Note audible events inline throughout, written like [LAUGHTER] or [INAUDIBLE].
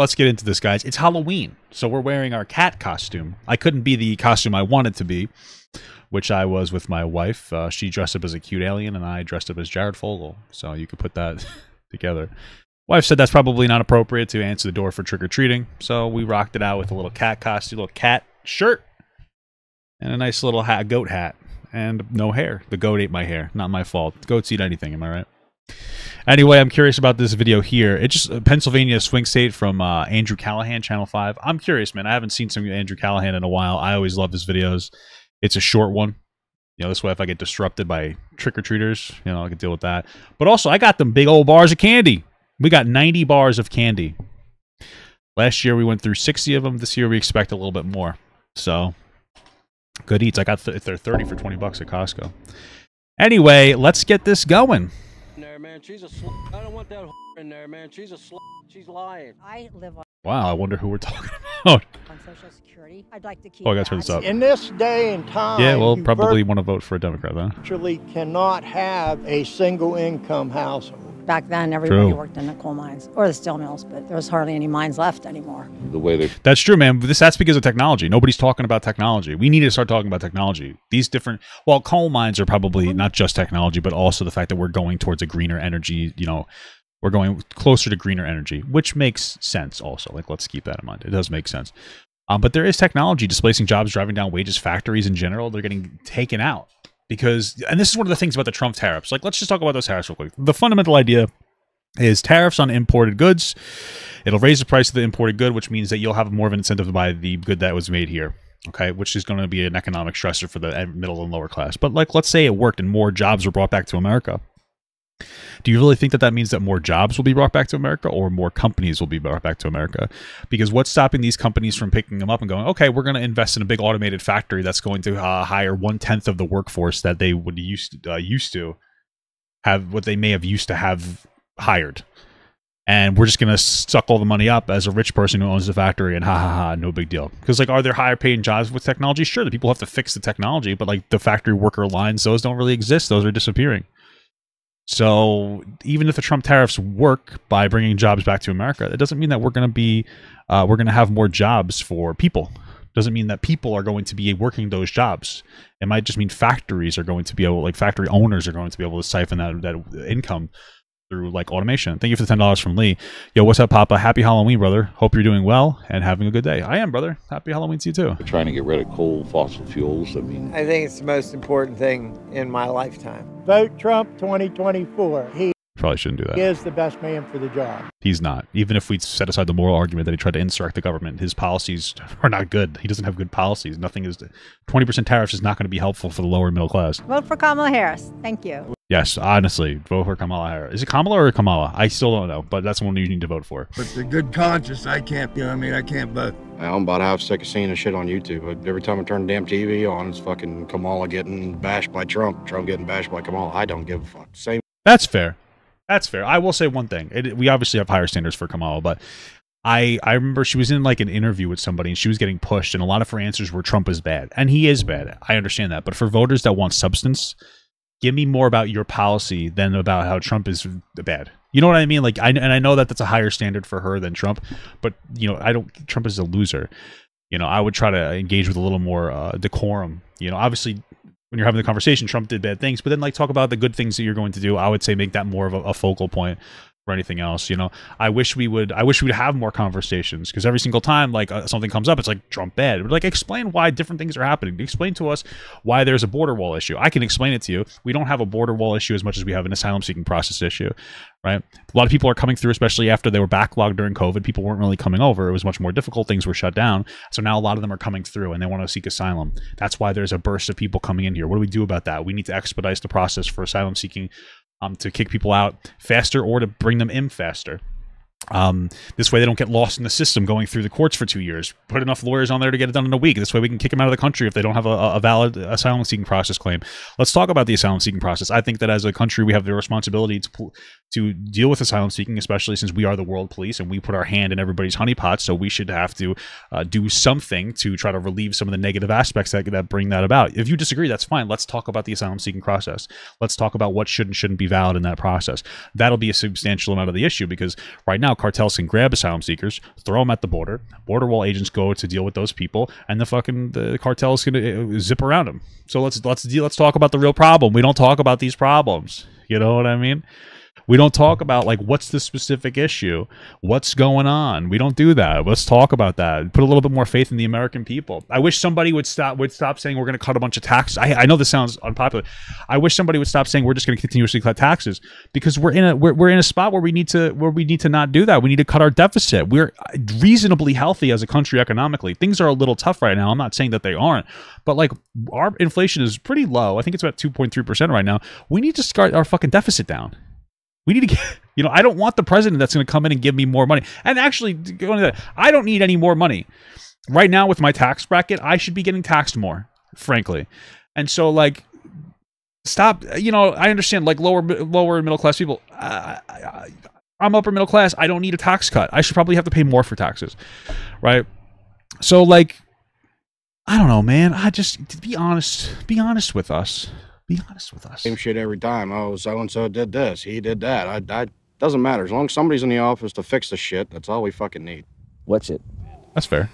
let's get into this, guys. It's Halloween, so we're wearing our cat costume. I couldn't be the costume I wanted to be, which I was with my wife. Uh, she dressed up as a cute alien, and I dressed up as Jared Fogle. So you could put that [LAUGHS] together. Wife said that's probably not appropriate to answer the door for trick or treating, so we rocked it out with a little cat costume, little cat shirt, and a nice little hat, goat hat, and no hair. The goat ate my hair. Not my fault. Goats eat anything. Am I right? Anyway, I'm curious about this video here. It just Pennsylvania swing state from uh, Andrew Callaghan, Channel Five. I'm curious, man. I haven't seen some Andrew Callaghan in a while. I always love his videos. It's a short one. You know, this way if I get disrupted by trick or treaters, you know, I can deal with that. But also, I got them big old bars of candy. We got 90 bars of candy. Last year we went through 60 of them. This year we expect a little bit more. So, good eats. I got th- they're 30 for 20 bucks at Costco. Anyway, let's get this going man. She's a sl- I don't want that in there, man. She's a sl- She's lying. I live on, Wow, I wonder who we're [LAUGHS] talking about. on Social Security. I'd like to keep. Oh, I gotta turn this up. In this day and time, Yeah, well, you probably want to vote for a Democrat, though. virtually cannot have a single income household. Back then, everybody True. worked in the coal mines or the steel mills, but there was hardly any mines left anymore. the way they That's true, man. This that's because of technology. Nobody's talking about technology. We need to start talking about technology. These different well, coal mines are probably not just technology, but also the fact that we're going towards a greener energy, you know, we're going closer to greener energy, which makes sense also. Like let's keep that in mind. It does make sense. Um, but there is technology displacing jobs, driving down wages, factories in general, they're getting taken out. Because and this is one of the things about the Trump tariffs. Like let's just talk about those tariffs real quick. The fundamental idea is tariffs on imported goods. It'll raise the price of the imported good, which means that you'll have more of an incentive to buy the good that was made here. Okay, which is going to be an economic stressor for the middle and lower class. But like, let's say it worked and more jobs were brought back to America. Do you really think that that means that more jobs will be brought back to America or more companies will be brought back to America? Because what's stopping these companies from picking them up and going, okay, we're going to invest in a big automated factory that's going to uh, hire one tenth of the workforce that they would used uh, used to have, what they may have used to have hired, and we're just going to suck all the money up as a rich person who owns the factory, and ha ha ha, no big deal. Because like, are there higher paying jobs with technology? Sure, the people have to fix the technology, but like the factory worker lines, those don't really exist. Those are disappearing. So even if the Trump tariffs work by bringing jobs back to America, it doesn't mean that we're going to be uh, we're going to have more jobs for people. Doesn't mean that people are going to be working those jobs. It might just mean factories are going to be able, like factory owners are going to be able to siphon that that income through like automation. Thank you for the ten dollars from Lee. Yo, what's up, Papa? Happy Halloween, brother. Hope you're doing well and having a good day. I am, brother. Happy Halloween to you too. are trying to get rid of coal, fossil fuels. I mean, I think it's the most important thing in my lifetime. Vote Trump 2024. He Probably shouldn't do that. He is the best man for the job. He's not. Even if we set aside the moral argument that he tried to insurrect the government, his policies [LAUGHS] are not good. He doesn't have good policies. Nothing is. Twenty percent tariffs is not going to be helpful for the lower middle class. Vote for Kamala Harris. Thank you. Yes, honestly, vote for Kamala Harris. Is it Kamala or Kamala? I still don't know, but that's the one you need to vote for. But the good conscience, I can't, you know what I mean? I can't vote. I'm about half sick of seeing this shit on YouTube. Every time I turn the damn TV on, it's fucking Kamala getting bashed by Trump, Trump getting bashed by Kamala. I don't give a fuck. Same That's fair. That's fair. I will say one thing. It, we obviously have higher standards for Kamala, but I I remember she was in like an interview with somebody and she was getting pushed, and a lot of her answers were Trump is bad, and he is bad. I understand that, but for voters that want substance, give me more about your policy than about how Trump is bad. You know what I mean? Like I and I know that that's a higher standard for her than Trump, but you know I don't. Trump is a loser. You know I would try to engage with a little more uh, decorum. You know, obviously when you're having the conversation, Trump did bad things, but then like talk about the good things that you're going to do. I would say make that more of a, a focal point for anything else. You know, I wish we would. I wish we would have more conversations because every single time like uh, something comes up, it's like Trump bad. But like explain why different things are happening. Explain to us why there's a border wall issue. I can explain it to you. We don't have a border wall issue as much as we have an asylum seeking process issue, right? A lot of people are coming through, especially after they were backlogged during COVID. People weren't really coming over. It was much more difficult. Things were shut down. So now a lot of them are coming through and they want to seek asylum. That's why there's a burst of people coming in here. What do we do about that? We need to expedite the process for asylum seeking um, to kick people out faster or to bring them in faster. Um, this way they don't get lost in the system going through the courts for two years. Put enough lawyers on there to get it done in a week. This way we can kick them out of the country if they don't have a, a valid asylum seeking process claim. Let's talk about the asylum seeking process. I think that as a country we have the responsibility to to deal with asylum seeking, especially since we are the world police and we put our hand in everybody's honeypot. So we should have to uh, do something to try to relieve some of the negative aspects that that bring that about. If you disagree, that's fine. Let's talk about the asylum seeking process. Let's talk about what should and shouldn't be valid in that process. That'll be a substantial amount of the issue because right now cartels can grab asylum seekers, throw them at the border. Border wall agents go to deal with those people, and the fucking the cartels can uh, zip around them. So let's let's deal, let's talk about the real problem. We don't talk about these problems. You know what I mean? We don't talk about like what's the specific issue, what's going on. We don't do that. Let's talk about that. Put a little bit more faith in the American people. I wish somebody would stop would stop saying we're going to cut a bunch of taxes. I, I know this sounds unpopular. I wish somebody would stop saying we're just going to continuously cut taxes because we're in a we're, we're in a spot where we need to where we need to not do that. We need to cut our deficit. We're reasonably healthy as a country economically. Things are a little tough right now. I'm not saying that they aren't, but like our inflation is pretty low. I think it's about 2.3 percent right now. We need to start our fucking deficit down. We need to get, [LAUGHS] you know, I don't want the president that's going to come in and give me more money. And actually, going to that, I don't need any more money. Right now, with my tax bracket, I should be getting taxed more, frankly. And so, like, stop, you know, I understand, like, lower lower middle class people. I, I, I'm upper middle class. I don't need a tax cut. I should probably have to pay more for taxes, right? So, like, I don't know, man. I just, be honest, be honest with us. Be honest with us. Same shit every time. Oh, so and so did this. He did that. I, I doesn't matter. As long as somebody's in the office to fix the shit, that's all we fucking need. What's it? That's fair.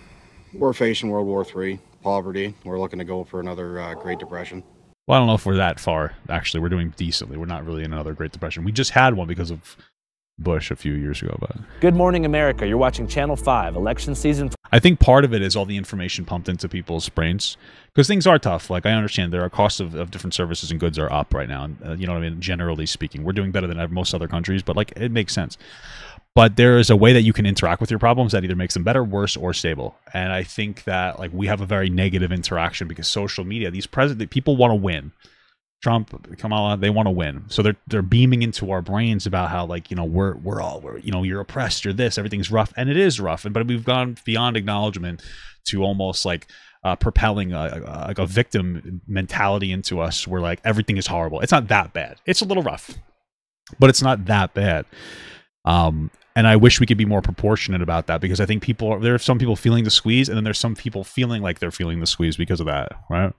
We're facing World War III, poverty. We're looking to go for another uh, Great Depression. Well, I don't know if we're that far. Actually, we're doing decently. We're not really in another Great Depression. We just had one because of Bush a few years ago, but Good morning, America. You're watching Channel 5, election season. I think part of it is all the information pumped into people's brains because things are tough. Like I understand there are costs of, of different services and goods are up right now. And, uh, you know what I mean? Generally speaking, we're doing better than most other countries, but like it makes sense. But there is a way that you can interact with your problems that either makes them better, worse, or stable. And I think that like we have a very negative interaction because social media, these president people want to win. Trump, Kamala, they want to win. So they're they're beaming into our brains about how like, you know, we're we're all we're, you know, you're oppressed, you're this, everything's rough. And it is rough. And but we've gone beyond acknowledgement to almost like uh, propelling a, a, like a victim mentality into us where like everything is horrible. It's not that bad. It's a little rough, but it's not that bad. Um, and I wish we could be more proportionate about that because I think people are, there are some people feeling the squeeze, and then there's some people feeling like they're feeling the squeeze because of that, right?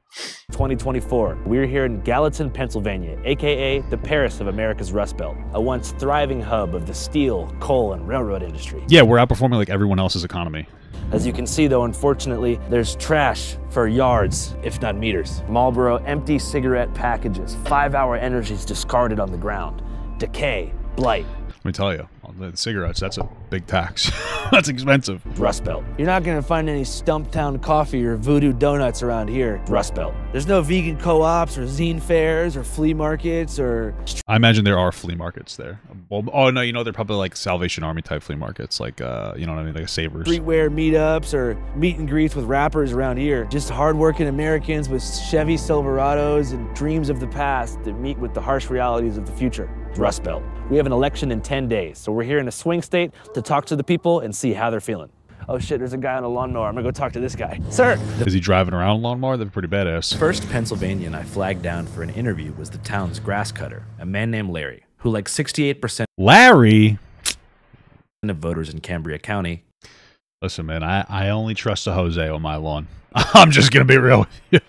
2024. We're here in Gallitzin, Pennsylvania, aka the Paris of America's Rust Belt, a once thriving hub of the steel, coal, and railroad industry. Yeah, we're outperforming like everyone else's economy. As you can see, though, unfortunately, there's trash for yards, if not meters. Marlboro empty cigarette packages, five hour energies discarded on the ground, decay, blight. Let me tell you, the cigarettes, that's a big tax. [LAUGHS] that's expensive. Rust Belt. You're not gonna find any Stumptown coffee or voodoo donuts around here. Rust Belt. There's no vegan co-ops or zine fairs or flea markets or I imagine there are flea markets there. Well, oh no, you know they're probably like Salvation Army type flea markets, like uh, you know what I mean, like a Savers. streetwear meetups or meet and greets with rappers around here. Just hardworking Americans with Chevy Silverados and dreams of the past that meet with the harsh realities of the future. Rust Belt. We have an election in 10 days, so we're here in a swing state to talk to the people and see how they're feeling. Oh shit, there's a guy on a lawnmower. I'm gonna go talk to this guy. Sir! Is he driving around a lawnmower? That'd be pretty badass. First Pennsylvanian I flagged down for an interview was the town's grass cutter, a man named Larry, who, like 68% Larry. of voters in Cambria County, Listen, man, I, I only trust a Jose on my lawn. [LAUGHS] I'm just gonna be real with you.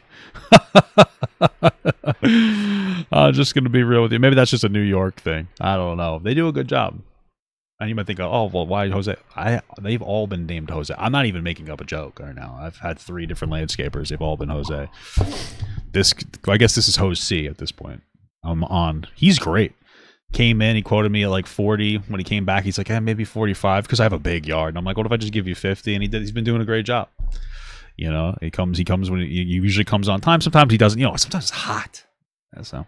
[LAUGHS] I'm just gonna be real with you. Maybe that's just a New York thing. I don't know. They do a good job. And you might think, oh, well, why Jose? I they've all been named Jose. I'm not even making up a joke right now. I've had three different landscapers. They've all been Jose. This, I guess, this is Jose C at this point. I'm on. He's great. Came in, he quoted me at like 40. When he came back, he's like, eh, maybe 45 because I have a big yard. And I'm like, what if I just give you 50? And he did. He's been doing a great job. You know, he comes. He comes when he, he usually comes on time. Sometimes he doesn't. You know, sometimes it's hot. So,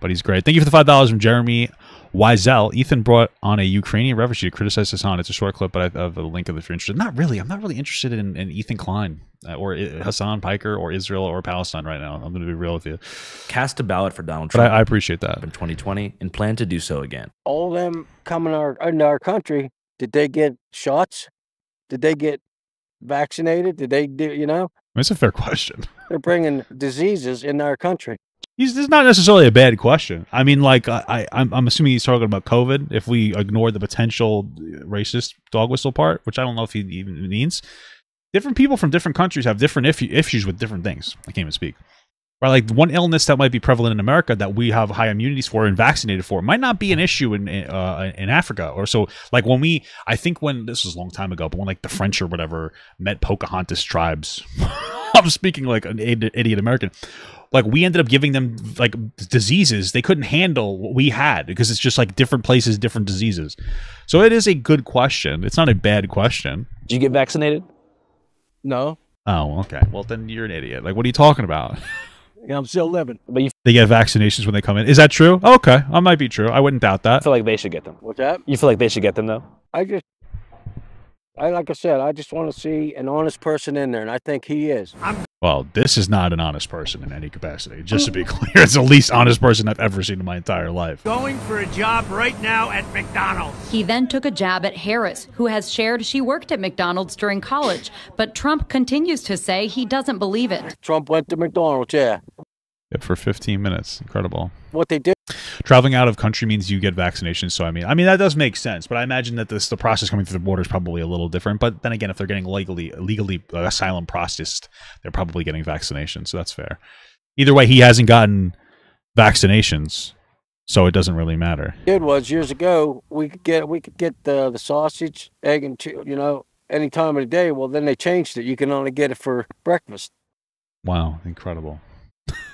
but he's great. Thank you for the five dollars from Jeremy Wiesel. Ethan brought on a Ukrainian refugee to criticize Hasan. It's a short clip, but I have a link of if you're interested. Not really. I'm not really interested in, in Ethan Klein uh, or Hasan Piker or Israel or Palestine right now. I'm going to be real with you. cast a ballot for Donald But Trump I, I appreciate that. in 2020 and plan to do so again. All them coming our into our country, did they get shots? Did they get vaccinated? Did they do? You know, It's a fair [LAUGHS] question. they're bringing diseases in our country. He's, this is not necessarily a bad question. I mean, like I, I, I'm, I'm assuming he's talking about COVID. If we ignore the potential uh, racist dog whistle part, which I don't know if he even means, different people from different countries have different if- issues with different things. I can't even speak. Right, like one illness that might be prevalent in America that we have high immunities for and vaccinated for might not be an issue in uh, in Africa or so. Like when we, I think when this was a long time ago, but when like the French or whatever met Pocahontas tribes, [LAUGHS] I'm speaking like an idiot American. Like we ended up giving them like diseases they couldn't handle what we had because it's just like different places, different diseases. So it is a good question. It's not a bad question. Did you get vaccinated? No, Oh, okay. Well, then you're an idiot. Like, what are you talking about? [LAUGHS] yeah, I'm still living. But you they get vaccinations when they come in. Is that true? Okay, that might be true. I wouldn't doubt that. I feel like they should get them. What's that? You feel like they should get them though. I just, I like I said, I just want to see an honest person in there, and I think he is. Well, this is not an honest person in any capacity. Just to be [LAUGHS] clear, it's the least honest person I've ever seen in my entire life. Going for a job right now at McDonald's. He then took a jab at Harris, who has shared she worked at McDonald's during college, but Trump continues to say he doesn't believe it. Trump went to McDonald's. Yeah, Yep, for 15 minutes. Incredible. what they did. Traveling out of country means you get vaccinations. So I mean, I mean that does make sense. But I imagine that this the process coming through the border is probably a little different. But then again, if they're getting legally legally uh, asylum processed, they're probably getting vaccinations. So that's fair. Either way, he hasn't gotten vaccinations, so it doesn't really matter. Did was years ago we could get we could get the the sausage, egg, and che- you know any time of the day. Well, then they changed it. You can only get it for breakfast. Wow, incredible.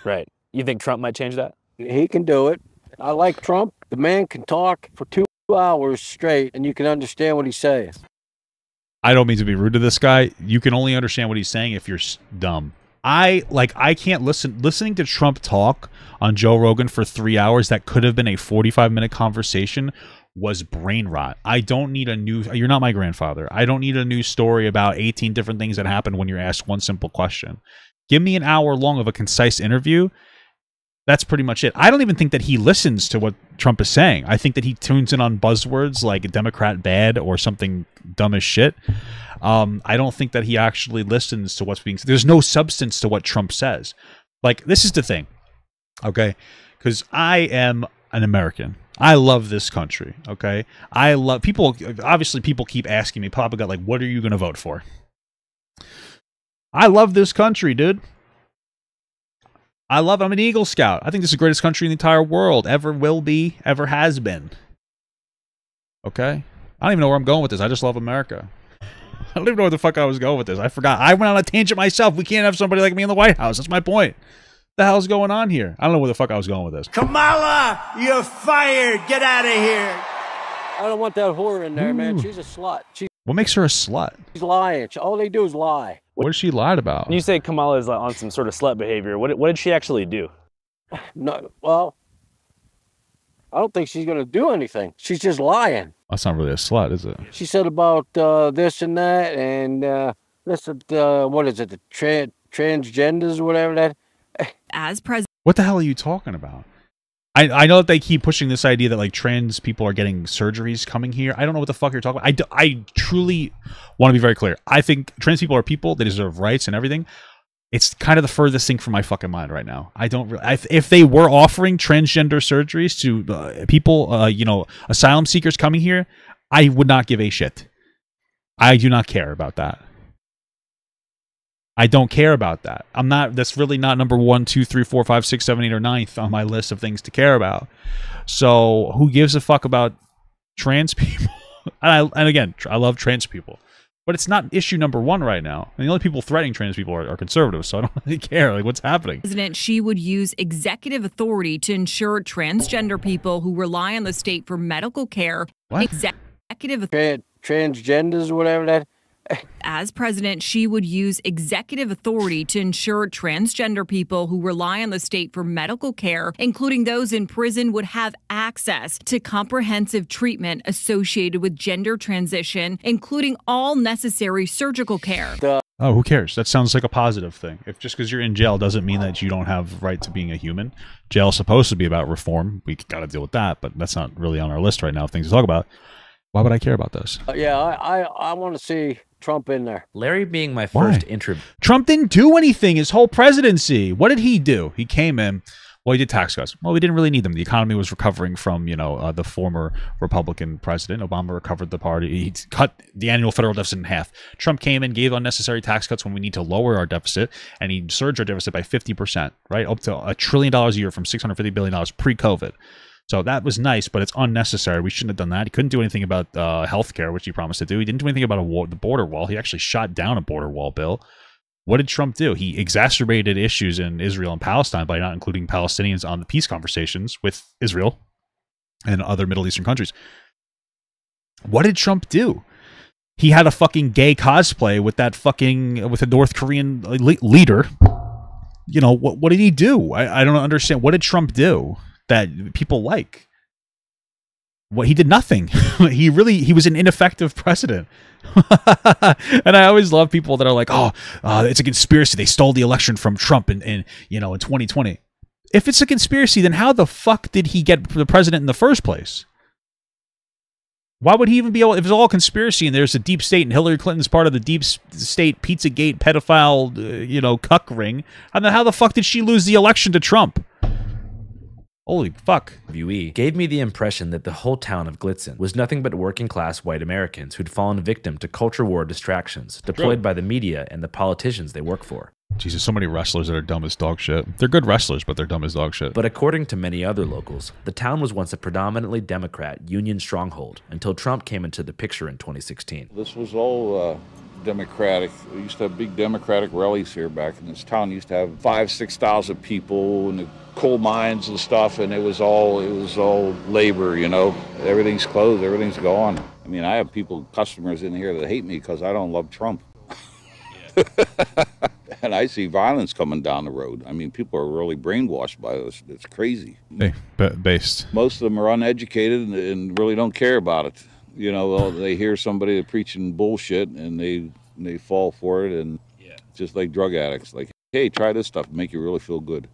Right. You think Trump might change that? He can do it. I like Trump. The man can talk for two hours straight, and you can understand what he's saying. I don't mean to be rude to this guy. You can only understand what he's saying if you're dumb. I like I can't listen listening to Trump talk on Joe Rogan for 3 hours that could have been a 45 minute conversation was brain rot. I don't need a new you're not my grandfather. I don't need a new story about 18 different things that happen when you're asked one simple question. Give me an hour long of a concise interview. That's pretty much it. I don't even think that he listens to what Trump is saying. I think that he tunes in on buzzwords like Democrat bad or something dumb as shit. Um, I don't think that he actually listens to what's being said. There's no substance to what Trump says. Like, this is the thing, okay? Because I am an American. I love this country, okay? I love people. Obviously, people keep asking me, Papa Gut, like, what are you going to vote for? I love this country, dude. I love. I'm an Eagle Scout. I think this is the greatest country in the entire world. Ever will be. Ever has been. Okay. I don't even know where I'm going with this. I just love America. [LAUGHS] I don't even know where the fuck I was going with this. I forgot. I went on a tangent myself. We can't have somebody like me in the White House. That's my point. the hell's going on here? I don't know where the fuck I was going with this. Kamala, you're fired. Get out of here. I don't want that whore in there, man. She's a slut. She's What makes her a slut? She's lying. She- All they do is lie. What has she lied about? When you say Kamala is on some sort of slut behavior, what, what did she actually do? No, well, I don't think she's gonna do anything. She's just lying. That's not really a slut, is it? She said about uh, this and that, and uh, this, uh, what is it, the tra- transgenders or whatever that. As president. What the hell are you talking about? I, I know that they keep pushing this idea that like trans people are getting surgeries coming here. I don't know what the fuck you're talking about. I, d- I truly want to be very clear. I think trans people are people. They deserve rights and everything. It's kind of the furthest thing from my fucking mind right now. I don't really. If, if they were offering transgender surgeries to uh, people, uh, you know, asylum seekers coming here, I would not give a shit. I do not care about that. I don't care about that. I'm not. That's really not number one, two, three, four, five, six, seven, eight, or ninth on my list of things to care about. So who gives a fuck about trans [LAUGHS] people? and, I, and again, I love trans people, but it's not issue number one right now. And the only people threatening trans people are, are conservatives. So I don't [LAUGHS] really care. Like what's happening? President, she would use executive authority to ensure transgender people who rely on the state for medical care. What? Executive Tra- transgenders whatever that. As president, she would use executive authority to ensure transgender people who rely on the state for medical care, including those in prison, would have access to comprehensive treatment associated with gender transition, including all necessary surgical care. Oh, who cares? That sounds like a positive thing. If just because you're in jail doesn't mean that you don't have right to being a human. Jail's supposed to be about reform. We got to deal with that, but that's not really on our list right now of things to talk about. Why would I care about this? Uh, yeah, I, I, I want to see Trump in there. Larry being my Why? first intro. Trump didn't do anything his whole presidency. What did he do? He came in, Well, he did tax cuts. Well, we didn't really need them. The economy was recovering from, you know, uh, the former Republican president. Obama recovered the party. He cut the annual federal deficit in half. Trump came and gave unnecessary tax cuts when we need to lower our deficit, and he surged our deficit by 50%, right? Up to a trillion dollars a year from $650 billion pre-COVID. So that was nice, but it's unnecessary. We shouldn't have done that. He couldn't do anything about uh, health care, which he promised to do. He didn't do anything about war, the border wall. He actually shot down a border wall bill. What did Trump do? He exacerbated issues in Israel and Palestine by not including Palestinians on the peace conversations with Israel and other Middle Eastern countries. What did Trump do? He had a fucking gay cosplay with that fucking with a North Korean leader. You know what? What did he do? I, I don't understand. What did Trump do that people like? What he did nothing. [LAUGHS] he really he was an ineffective president. [LAUGHS] and I always love people that are like, "Oh, uh, it's a conspiracy. They stole the election from Trump in, in you know in 2020." If it's a conspiracy, then how the fuck did he get the president in the first place? Why would he even be able? If it's all conspiracy and there's a deep state and Hillary Clinton's part of the deep state PizzaGate pedophile, uh, you know, cuck ring, and then how the fuck did she lose the election to Trump? Holy fuck. WE gave me the impression that the whole town of Gallitzin was nothing but working class white Americans who'd fallen victim to culture war distractions deployed by the media and the politicians they work for. Jesus, so many wrestlers that are dumb as dog shit. They're good wrestlers, but they're dumb as dog shit. But according to many other locals, the town was once a predominantly Democrat Union stronghold until Trump came into the picture in 2016. This was all uh, Democratic. We used to have big Democratic rallies here back in this town. used to have five, six thousand people and the coal mines and stuff, and it was all it was all labor. You know, everything's closed, everything's gone. I mean, I have people, customers in here that hate me because I don't love Trump. [LAUGHS] and I see violence coming down the road. I mean, people are really brainwashed by this. It's crazy. Hey, based. Most of them are uneducated and, and really don't care about it. You know, they hear somebody preaching bullshit and they they fall for it, and yeah. just like drug addicts, like, hey, try this stuff, make you really feel good.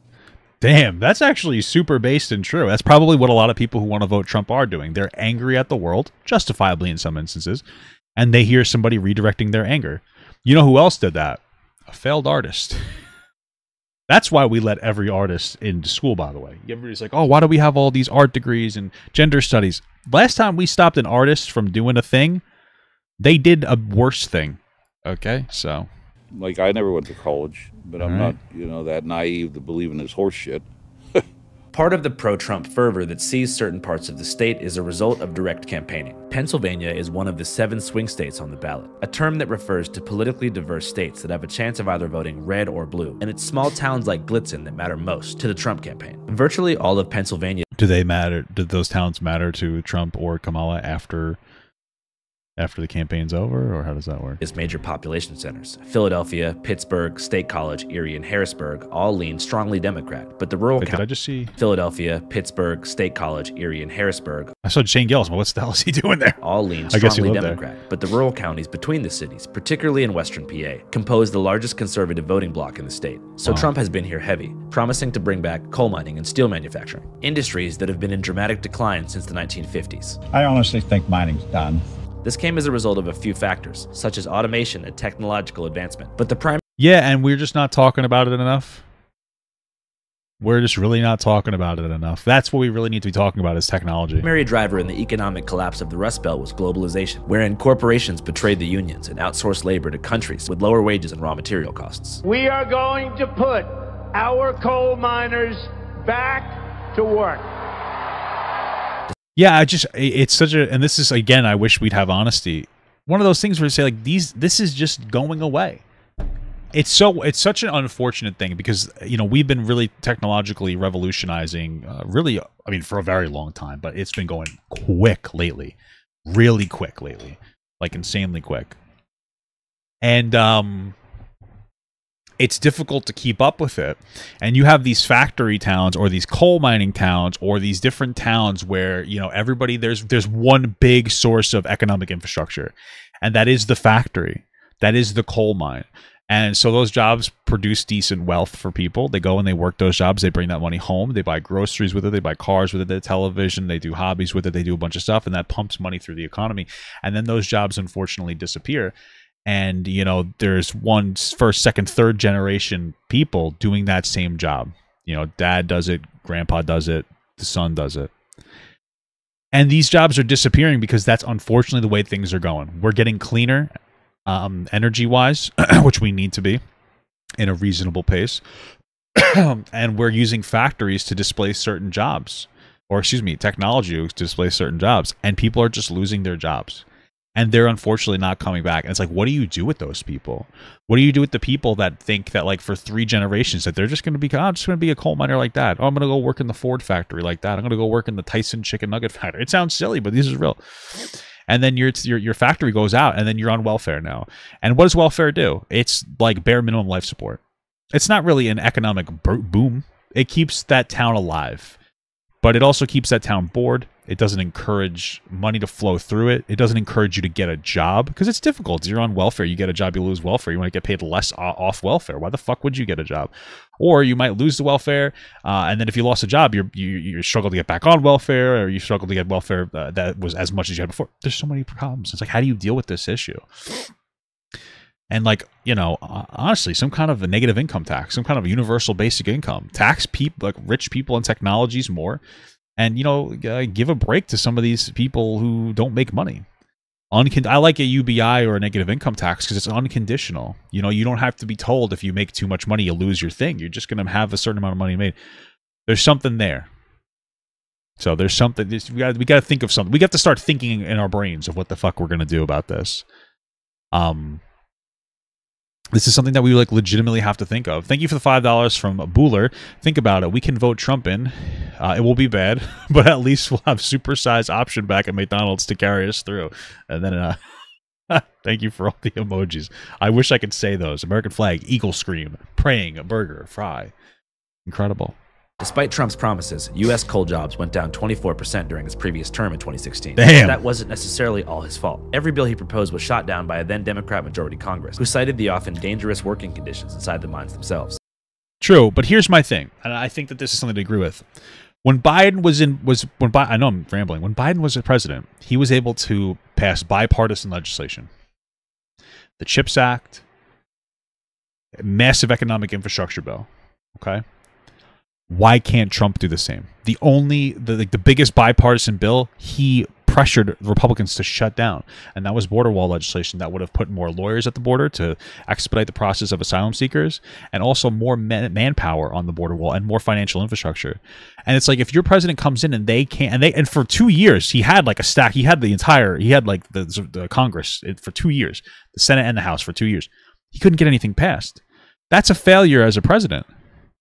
Damn, that's actually super based and true. That's probably what a lot of people who want to vote Trump are doing. They're angry at the world, justifiably in some instances, and they hear somebody redirecting their anger. You know who else did that? A failed artist. [LAUGHS] That's why we let every artist into school, by the way. Everybody's like, oh, why do we have all these art degrees and gender studies? Last time we stopped an artist from doing a thing, they did a worse thing. Okay, so like I never went to college, but I'm right. not, you know, that naive to believe in this horse shit. Part of the pro Trump fervor that sees certain parts of the state is a result of direct campaigning. Pennsylvania is one of the seven swing states on the ballot, a term that refers to politically diverse states that have a chance of either voting red or blue, and it's small towns like Gallitzin that matter most to the Trump campaign. Virtually all of Pennsylvania. Do they matter? Did those towns matter to Trump or Kamala after after the campaign's over, or how does that work? Is major population centers. Philadelphia, Pittsburgh, State College, Erie, and Harrisburg all lean strongly Democrat, but the rural Wait, Did I just see Philadelphia, Pittsburgh, State College, Erie, and Harrisburg? I saw Shane Gillis, but what the hell is he doing there? All lean strongly Democrat, there. but the rural counties between the cities, particularly in western PA, compose the largest conservative voting bloc in the state. So Trump has been here heavy, promising to bring back coal mining and steel manufacturing, industries that have been in dramatic decline since the 1950s. I honestly think mining's done. This came as a result of a few factors, such as automation and technological advancement. But the prime Yeah, and we're just not talking about it enough. We're just really not talking about it enough. That's what we really need to be talking about is technology. The Primary driver in the economic collapse of the Rust Belt was globalization, wherein corporations betrayed the unions and outsourced labor to countries with lower wages and raw material costs. We are going to put our coal miners back to work yeah, I just it's such a and this is again I wish we'd have honesty. One of those things where you say like these this is just going away. It's so it's such an unfortunate thing because you know we've been really technologically revolutionizing uh, really I mean for a very long time, but it's been going quick lately. Really quick lately. Like insanely quick. And um it's difficult to keep up with it. And you have these factory towns or these coal mining towns or these different towns where, you know, everybody there's there's one big source of economic infrastructure. And that is the factory. That is the coal mine. And so those jobs produce decent wealth for people. They go and they work those jobs. They bring that money home. They buy groceries with it. They buy cars with it. They television. They do hobbies with it. They do a bunch of stuff, and that pumps money through the economy. And then those jobs unfortunately disappear and you know there's one first second third generation people doing that same job you know dad does it grandpa does it, the son does it. And these jobs are disappearing because that's unfortunately the way things are going. We're getting cleaner um, energy wise, [CLEARS THROAT] which we need to be in a reasonable pace. [CLEARS THROAT] and we're using factories to displace certain jobs, or excuse me, technology to displace certain jobs. And people are just losing their jobs and they're unfortunately not coming back. And it's like, what do you do with those people? What do you do with the people that think that like for three generations that they're just going to be, oh, I'm just going to be a coal miner like that. Oh, I'm going to go work in the Ford factory like that. I'm going to go work in the Tyson chicken nugget [LAUGHS] factory. It sounds silly, but this is real. And then your your your factory goes out, and then you're on welfare now. And what does welfare do? It's like bare minimum life support. It's not really an economic boom. It keeps that town alive, but it also keeps that town bored it doesn't encourage money to flow through it. It doesn't encourage you to get a job because it's difficult. You're on welfare. You get a job, you lose welfare. You want to get paid less off welfare. Why the fuck would you get a job? Or you might lose the welfare, uh, and then if you lost a job, you you struggle to get back on welfare, or you struggle to get welfare uh, that was as much as you had before. There's so many problems. It's like how do you deal with this issue? and like you know honestly some kind of a negative income tax some kind of universal basic income tax people like rich people and technologies more and you know uh, give a break to some of these people who don't make money Uncon- I like a UBI or a negative income tax because it's unconditional. You know, you don't have to be told if you make too much money, you lose your thing. You're just going to have a certain amount of money made. There's something there. So there's something. we got we got to think of something. We got to start thinking in our brains of what the fuck we're going to do about this. Um, this is something that we like legitimately have to think of. Thank you for the five dollars from Bueller. Think about it. We can vote Trump in. Uh, it will be bad, [LAUGHS] but at least we'll have supersized option back at McDonald's to carry us through. And then, uh, [LAUGHS] thank you for all the emojis. I wish I could say those: American flag, eagle scream, praying, a burger, fry. Incredible. Despite Trump's promises, U.S. coal jobs went down 24% during his previous term in 2016. Damn. That wasn't necessarily all his fault. Every bill he proposed was shot down by a then Democrat majority Congress, who cited the often dangerous working conditions inside the mines themselves. True, but here's my thing, and I think that this is something to agree with. When Biden was in was when Bi- I know I'm rambling. When Biden was a president, he was able to pass bipartisan legislation, the CHIPS Act, massive economic infrastructure bill. Okay, why can't Trump do the same? The only the like the biggest bipartisan bill he pressured Republicans to shut down, and that was border wall legislation that would have put more lawyers at the border to expedite the process of asylum seekers, and also more man- manpower on the border wall and more financial infrastructure. And it's like if your president comes in and they can't, and they and for two years he had like a stack, he had the entire, he had like the, the Congress for two years, the Senate and the House for two years, he couldn't get anything passed. That's a failure as a president.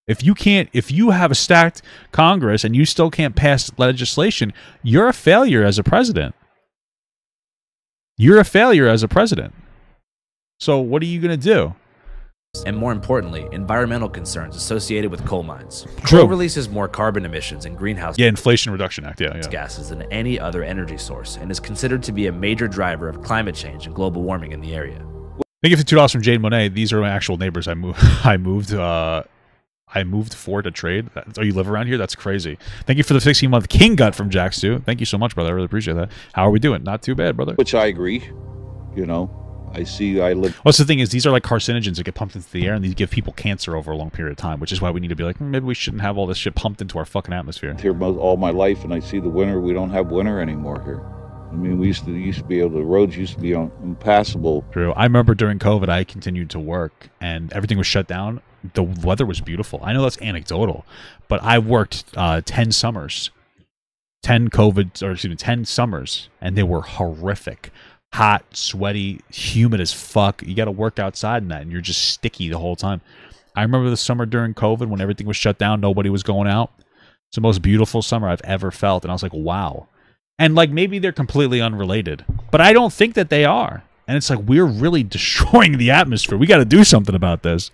If you can't, if you have a stacked Congress and you still can't pass legislation, you're a failure as a president. You're a failure as a president. So what are you going to do? And more importantly, environmental concerns associated with coal mines. True. Coal releases more carbon emissions and greenhouse yeah, Inflation Reduction Act, yeah, yeah. gases than any other energy source and is considered to be a major driver of climate change and global warming in the area. Thank you for two dollars from Jane Monet. These are my actual neighbors. I moved. [LAUGHS] I moved. Uh, I moved for to trade. Oh, you live around here? That's crazy. Thank you for the 16 month King Gut from Jax too. Thank you so much, brother. I really appreciate that. How are we doing? Not too bad, brother. Which I agree. You know, I see. I live. What's the thing is these are like carcinogens that get pumped into the air, and these give people cancer over a long period of time. Which is why we need to be like, hmm, maybe we shouldn't have all this shit pumped into our fucking atmosphere. Here all my life, and I see the winter. We don't have winter anymore here. I mean, we used to used to be able. The roads used to be impassable. True. I remember during COVID, I continued to work, and everything was shut down the weather was beautiful. I know that's anecdotal, but I worked uh, 10 summers, 10 COVID, or excuse me, 10 summers, and they were horrific. Hot, sweaty, humid as fuck. You got to work outside in that, and you're just sticky the whole time. I remember the summer during COVID when everything was shut down, nobody was going out. It's the most beautiful summer I've ever felt. And I was like, wow. And like maybe they're completely unrelated, but I don't think that they are. And it's like, we're really [LAUGHS] destroying the atmosphere. We got to do something about this.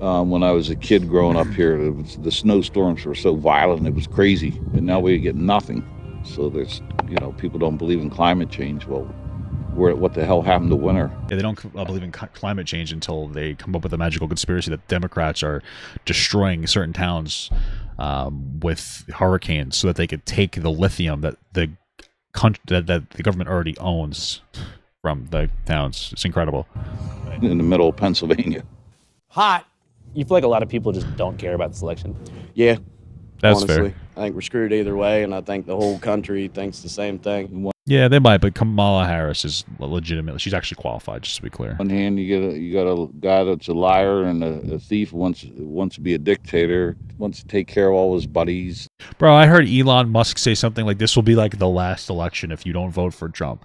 Um, when I was a kid growing up here, was, the snowstorms were so violent, it was crazy. And now we get nothing. So there's, you know, people don't believe in climate change. Well, where, what the hell happened to winter? Yeah, they don't uh, believe in climate change until they come up with a magical conspiracy that Democrats are destroying certain towns um, with hurricanes so that they could take the lithium that the country, that, that the government already owns from the towns. It's incredible. In the middle of Pennsylvania. Hot you feel like a lot of people just don't care about the election. Yeah, That's honestly. fair. I think we're screwed either way, and I think the whole country thinks the same thing. Yeah, they might, but Kamala Harris is legitimate. She's actually qualified, just to be clear. On hand, you got a, you got a guy that's a liar and a, a thief wants wants to be a dictator, wants to take care of all his buddies. Bro, I heard Elon Musk say something like this will be like the last election if you don't vote for Trump.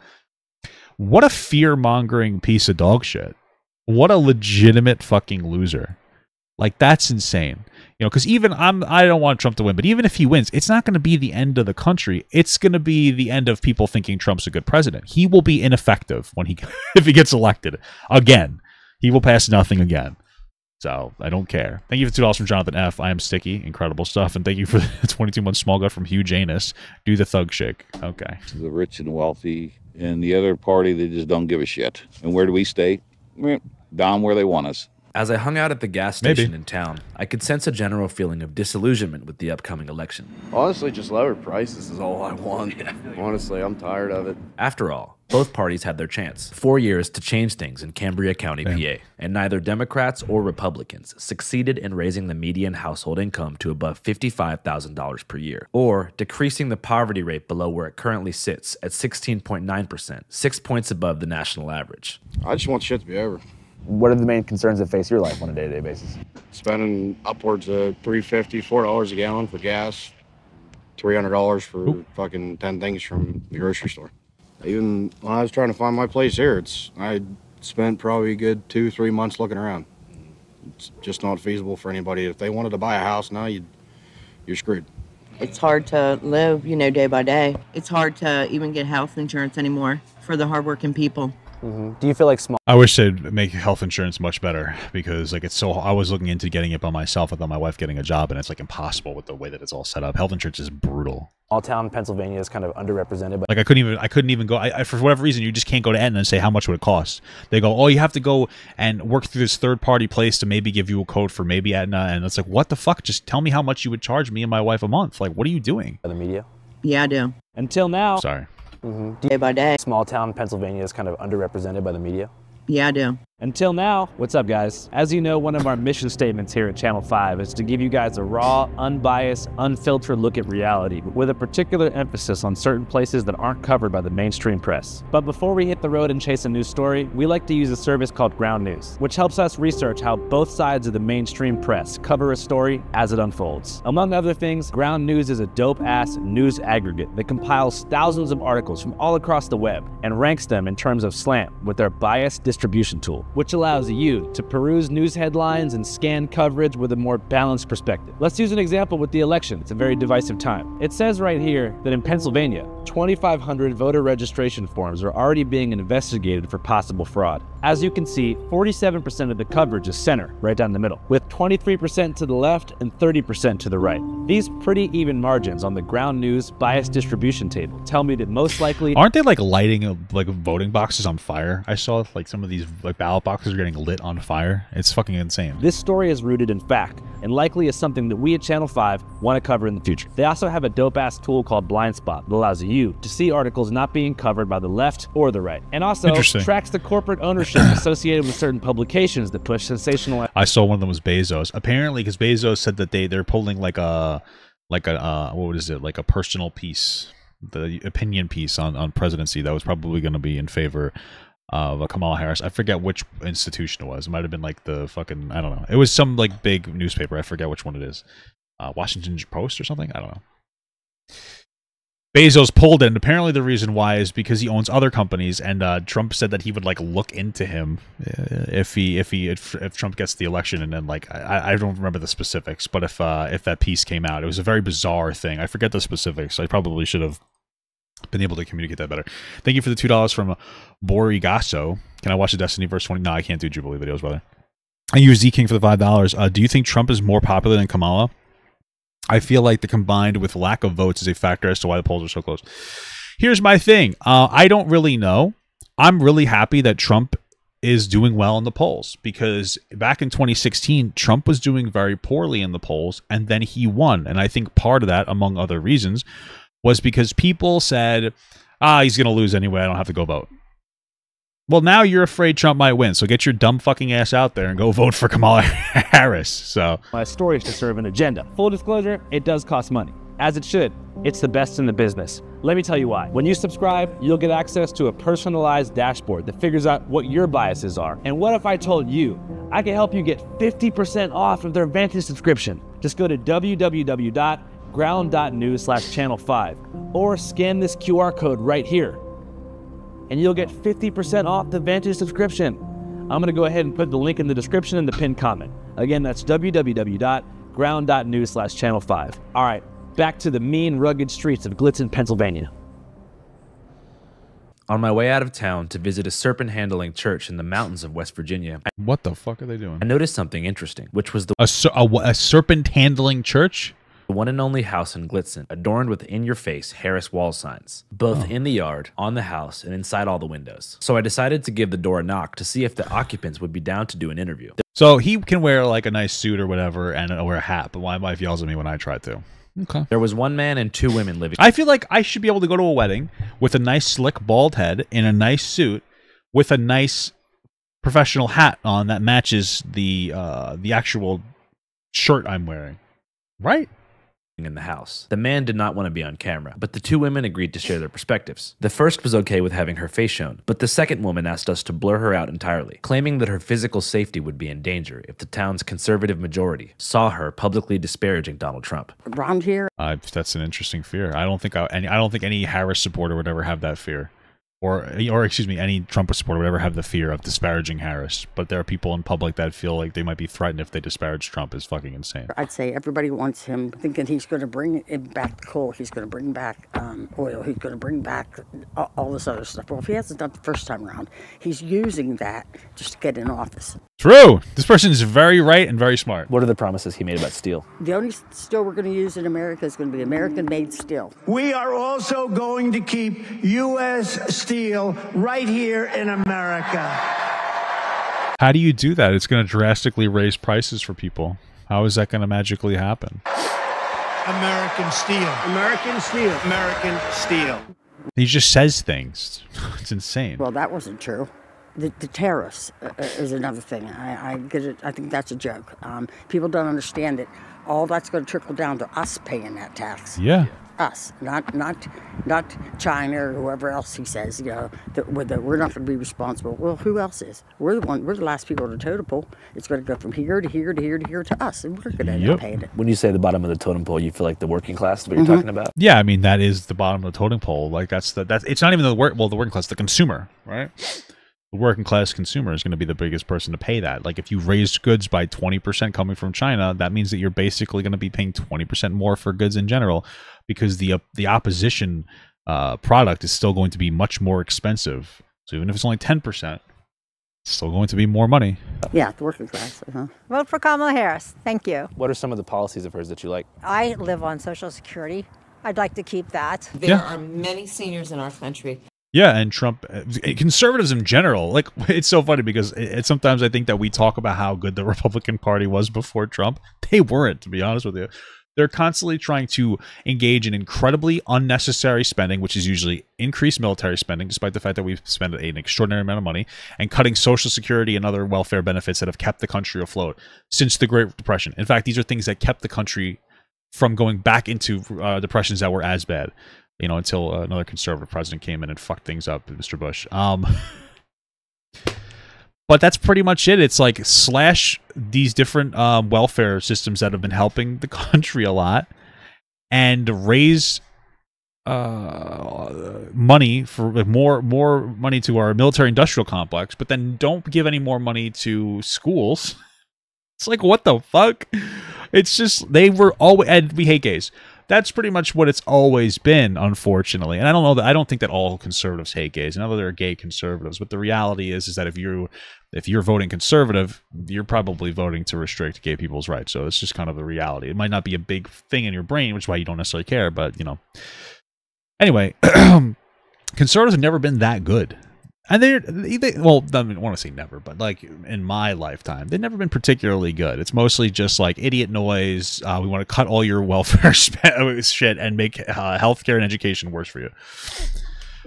What a fear mongering piece of dog shit. What a legitimate fucking loser. Like that's insane. You know, because even I'm I don't want Trump to win, but even if he wins, it's not going to be the end of the country. It's going to be the end of people thinking Trump's a good president. He will be ineffective when he [LAUGHS] if he gets elected again. He will pass nothing again. So I don't care. Thank you for two dollars from Jonathan F. I am sticky, incredible stuff, and thank you for the [LAUGHS] twenty-two month small gut from Hugh Janus. Do the thug shake. Okay. The rich and wealthy, and the other party they just don't give a shit. And where do we stay? Down where they want us. As I hung out at the gas Maybe. station in town, I could sense a general feeling of disillusionment with the upcoming election. Honestly, just lower prices is all I want. [LAUGHS] Honestly, I'm tired of it. After all, both parties had their chance. Four years to change things in Cambria County, PA, and neither Democrats or Republicans succeeded in raising the median household income to above $55,000 per year, or decreasing the poverty rate below where it currently sits at 16.9%, six points above the national average. I just want shit to be over. What are the main concerns that face your life on a day to day basis? Spending upwards of three fifty, four dollars a gallon for gas, three hundred dollars for fucking ten things from the grocery store. Even when I was trying to find my place here, it's I spent probably a good two, three months looking around. It's just not feasible for anybody. If they wanted to buy a house now, you you're screwed. It's hard to live, you know, day by day. It's hard to even get health insurance anymore for the hardworking people. Mm-hmm. Do you feel like small? I wish they'd make health insurance much better because like it's so. I was looking into getting it by myself without my wife getting a job, and it's like impossible with the way that it's all set up. Health insurance is brutal. All town Pennsylvania is kind of underrepresented, but Like I couldn't even I couldn't even go I, I, for whatever reason you just can't go to Aetna and say how much would it cost. They go, oh, you have to go and work through this third party place to maybe give you a code for maybe Aetna, and it's like what the fuck? Just tell me how much you would charge me and my wife a month. Like what are you doing? the media. Yeah, I do. Until now. Sorry. Mm-hmm. Day by day. Small town Pennsylvania is kind of underrepresented by the media. Yeah, I do. Until now, what's up, guys? As you know, one of our mission statements here at Channel 5 is to give you guys a raw, unbiased, unfiltered look at reality, but with a particular emphasis on certain places that aren't covered by the mainstream press. But before we hit the road and chase a news story, we like to use a service called Ground News, which helps us research how both sides of the mainstream press cover a story as it unfolds. Among other things, Ground News is a dope ass news aggregate that compiles thousands of articles from all across the web and ranks them in terms of slant with their bias distribution tool, which allows you to peruse news headlines and scan coverage with a more balanced perspective. Let's use an example with the election. It's a very divisive time. It says right here that in Pennsylvania, 2,500 voter registration forms are already being investigated for possible fraud. As you can see, 47% of the coverage is center, right down the middle, with 23% to the left and 30% to the right. These pretty even margins on the ground news bias distribution table tell me that most likely Aren't they like lighting like voting boxes on fire? I saw like some of these like ballot boxes are getting lit on fire. It's fucking insane. This story is rooted in fact and likely is something that we at Channel 5 want to cover in the future. They also have a dope ass tool called Blind Spot that allows you to see articles not being covered by the left or the right, and also tracks the corporate ownership [COUGHS] associated with certain publications that push sensational. I saw one of them was Bezos. Apparently, because Bezos said that they they're pulling like a like a uh, what is it like a personal piece, the opinion piece on on presidency that was probably going to be in favor of Kamala Harris. I forget which institution it was. It might have been like the fucking I don't know. It was some like big newspaper. I forget which one it is. Uh, Washington Post or something. I don't know. Bezos pulled it, and apparently the reason why is because he owns other companies, and uh, Trump said that he would like look into him uh, if he if he if, if Trump gets the election, and then like I, I don't remember the specifics, but if uh, if that piece came out, it was a very bizarre thing. I forget the specifics. I probably should have been able to communicate that better. Thank you for the two dollars from Borigasso. Can I watch the Destiny verse twenty? No, I can't do Jubilee videos, brother. I use Z King for the five dollars. Uh, do you think Trump is more popular than Kamala? I feel like the combined with lack of votes is a factor as to why the polls are so close. Here's my thing. Uh, I don't really know. I'm really happy that Trump is doing well in the polls because back in 2016, Trump was doing very poorly in the polls and then he won. And I think part of that, among other reasons, was because people said, ah, he's going to lose anyway. I don't have to go vote. Well, now you're afraid Trump might win, so get your dumb fucking ass out there and go vote for Kamala [LAUGHS] Harris. So My story is to serve an agenda. Full disclosure, it does cost money. As it should. It's the best in the business. Let me tell you why. When you subscribe, you'll get access to a personalized dashboard that figures out what your biases are. And what if I told you I can help you get 50% off of their Vantage subscription? Just go to www.ground.news slash channel 5 or scan this QR code right here and you'll get 50% off the Vantage subscription. I'm going to go ahead and put the link in the description and the pinned comment. Again, that's www.ground.news slash channel 5. All right, back to the mean, rugged streets of Gallitzin, Pennsylvania. On my way out of town to visit a serpent handling church in the mountains of West Virginia, what the fuck are they doing? I noticed something interesting, which was the A, ser- a, a serpent handling church? The one and only house in Gallitzin, adorned with in your face Harris wall signs, both in the yard, on the house, and inside all the windows. So I decided to give the door a knock to see if the occupants would be down to do an interview. So he can wear like a nice suit or whatever and wear a hat, but my wife yells at me when I try to. Okay. There was one man and two women living. I feel like I should be able to go to a wedding with a nice slick bald head in a nice suit with a nice professional hat on that matches the uh the actual shirt I'm wearing. Right? In the house. The man did not want to be on camera, but the two women agreed to share their perspectives. The first was okay with having her face shown, but the second woman asked us to blur her out entirely, claiming that her physical safety would be in danger if the town's conservative majority saw her publicly disparaging Donald Trump. Around here, Uh, that's an interesting fear. I don't think I, any I don't think any Harris supporter would ever have that fear. Or, or excuse me, any Trump supporter would ever have the fear of disparaging Harris. But there are people in public that feel like they might be threatened if they disparage Trump. Is fucking insane. I'd say everybody wants him thinking he's going to bring it back coal, he's going to bring back um, oil, he's going to bring back all, all this other stuff. Well, if he hasn't done it the first time around, he's using that just to get in office. True. This person is very right and very smart. What are the promises he made about steel? The only steel we're going to use in America is going to be American made steel. We are also going to keep U.S. steel right here in America. How do you do that? It's going to drastically raise prices for people. How is that going to magically happen? American steel. American steel. American steel. He just says things. [LAUGHS] It's insane. Well, that wasn't true. The, the tariffs uh, uh, is another thing. I, I get it. I think that's a joke. Um, people don't understand it. All that's going to trickle down to us paying that tax. Yeah. Us, not not not China or whoever else he says. You know that we're, that we're not going to be responsible. Well, who else is? We're the one. We're the last people to totem pole. It's going to go from here to here to here to here to us, and we're going to end up paying it. When you say the bottom of the totem pole, you feel like the working class is what you're Mhm. talking about? Yeah, I mean that is the bottom of the totem pole. Like that's the that's it's not even the work well the working class, the consumer, right? The working class consumer is going to be the biggest person to pay that. Like if you raised goods by twenty percent coming from China, that means that you're basically going to be paying twenty percent more for goods in general, because the the opposition uh, product is still going to be much more expensive. So even if it's only ten percent, it's still going to be more money. Yeah, the working class. Uh-huh. Vote for Kamala Harris. Thank you. What are some of the policies of hers that you like? I live on Social Security. I'd like to keep that. There Yeah. are many seniors in our country Yeah, and Trump, uh, conservatives in general, like [LAUGHS] it's so funny because it, sometimes I think that we talk about how good the [LAUGHS] Republican Party was before Trump. They weren't, to be honest with you. They're constantly trying to engage in incredibly unnecessary spending, which is usually increased military spending, despite the fact that we've spent an extraordinary amount of money, and cutting Social Security and other welfare benefits that have kept the country afloat since the Great Depression. In fact, these are things that kept the country from going back into uh, depressions that were as bad, you know, until another conservative president came in and fucked things up, Mr. Bush. Um, [LAUGHS] but that's pretty much it. It's like slash these different um, welfare systems that have been helping the [LAUGHS] country a lot, and raise uh, money for more more money to our military industrial complex, but then don't give any more money to schools. [LAUGHS] It's like what the fuck? It's just they were always and we hate gays. That's pretty much what it's always been, unfortunately. And I don't know that I don't think that all conservatives hate gays. I know there are gay conservatives, but the reality is is that if you if you're voting conservative, you're probably voting to restrict gay people's rights. So it's just kind of the reality. It might not be a big thing in your brain, which is why you don't necessarily care, but you know. Anyway, [CLEARS THROAT] conservatives have never been that good. And they're they, well, I don't want to say never, but like in my lifetime, they've never been particularly good. It's mostly just like idiot noise. Uh, we want to cut all your welfare [LAUGHS] shit and make uh, healthcare and education worse for you.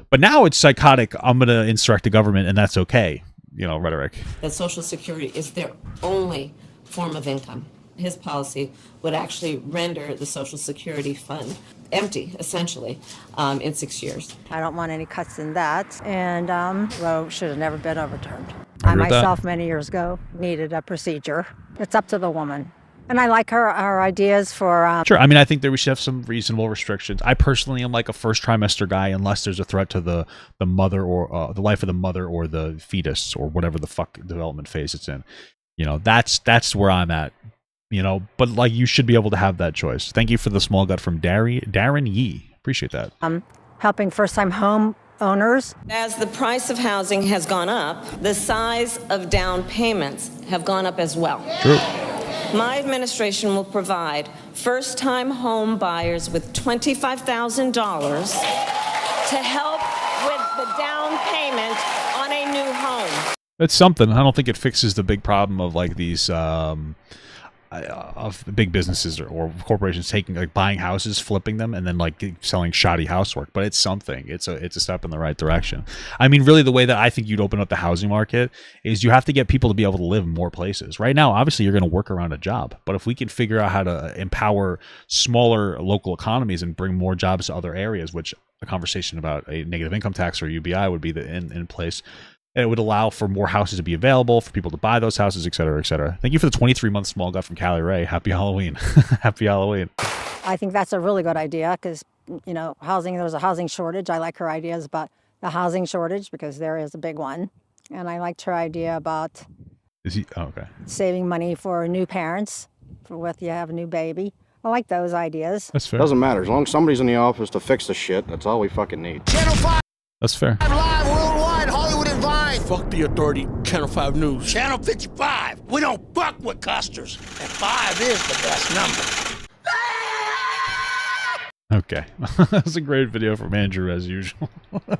But now it's psychotic. I'm going to instruct the government, and that's okay. You know, rhetoric. That Social Security is their only form of income. His policy would actually render the Social Security fund empty, essentially, um, in six years. I don't want any cuts in that. And um, Roe should have never been overturned. I I agree with that. myself, many years ago, needed a procedure. It's up to the woman. And I like her, her ideas for. Um, Sure. I mean, I think that we should have some reasonable restrictions. I personally am like a first trimester guy, unless there's a threat to the the mother or uh, the life of the mother or the fetus or whatever the fuck development phase it's in. You know, that's that's where I'm at. You know, but like you should be able to have that choice. Thank you for the small gut from Darry, Darren Yee. Appreciate that. um, helping first time home owners. As the price of housing has gone up, the size of down payments have gone up as well. True. My administration will provide first time home buyers with $25,000 to help with the down payment on a new home. It's something. I don't think it fixes the big problem of like these um Uh, of big businesses or, or corporations taking like buying houses, flipping them, and then like selling shoddy housework. But it's something. It's a it's a step in the right direction. I mean, really, the way that I think you'd open up the housing market is you have to get people to be able to live in more places. Right now, obviously, you're going to work around a job, but if we can figure out how to empower smaller local economies and bring more jobs to other areas, which a conversation about a negative income tax or UBI would be the in, in place. And it would allow for more houses to be available for people to buy those houses, et cetera, et cetera. Thank you for the 23 month small gut from Callie Ray. Happy Halloween. [LAUGHS] Happy Halloween. I think that's a really good idea because, you know, housing, there's a housing shortage. I like her ideas about the housing shortage because there is a big one. And I liked her idea about Is he? Oh, okay. saving money for new parents for when you have a new baby. I like those ideas. That's fair. Doesn't matter. As long as somebody's in the office to fix the shit, that's all we fucking need. That's fair. Live Fuck the authority, Channel 5 News. Channel 55. We don't fuck with custers. And 5 is the best number. Okay. [LAUGHS] that was a great video from Andrew, as usual. [LAUGHS]